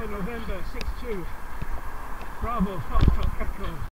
November 6-2. Bravo, Foxtrot Echo.